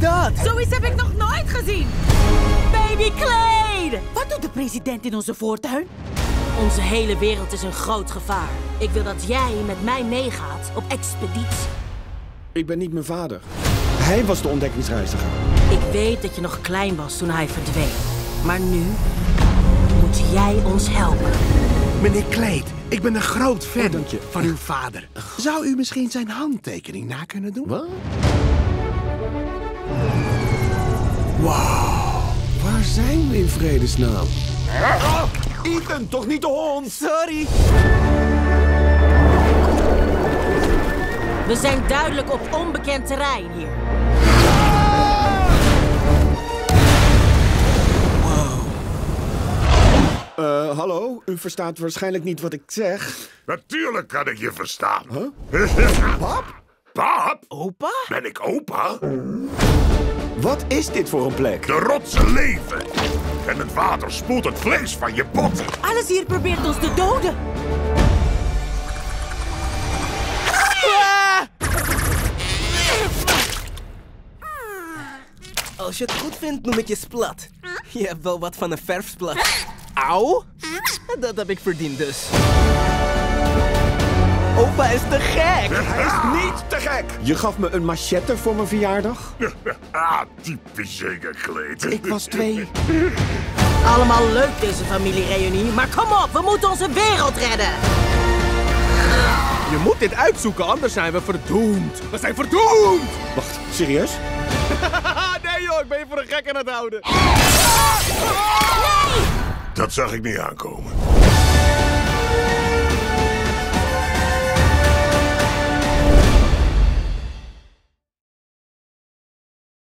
dat? Zoiets heb ik nog nooit gezien. Baby Clay! Wat doet de president in onze voortuin? Onze hele wereld is een groot gevaar. Ik wil dat jij met mij meegaat op expeditie. Ik ben niet mijn vader. Hij was de ontdekkingsreiziger. Ik weet dat je nog klein was toen hij verdween. Maar nu moet jij ons helpen. Meneer Kleed, ik ben een groot fan Oh, van uw vader. Zou u misschien zijn handtekening na kunnen doen? Wat? Wauw. Waar zijn we in vredesnaam? Ethan, toch niet de hond? Sorry. We zijn duidelijk op onbekend terrein hier. Eh, hallo? U verstaat waarschijnlijk niet wat ik zeg. Natuurlijk kan ik je verstaan. Pap? Pap? Opa? Ben ik opa? Wat is dit voor een plek? De rotsen leven. En het water spoelt het vlees van je botten. Alles hier probeert ons te doden. Als je het goed vindt, noem ik je splat. Je hebt wel wat van een verfsplat. Auw? Dat heb ik verdiend dus. Opa is te gek! Hij is niet te gek! Je gaf me een machette voor mijn verjaardag? ah, typisch gekleed. Ik was twee. Allemaal leuk deze familiereunie, maar kom op, we moeten onze wereld redden. Je moet dit uitzoeken, anders zijn we verdoemd. We zijn verdoemd! Wacht, serieus? nee joh, ik ben je voor een gek aan het houden. Dat zag ik niet aankomen.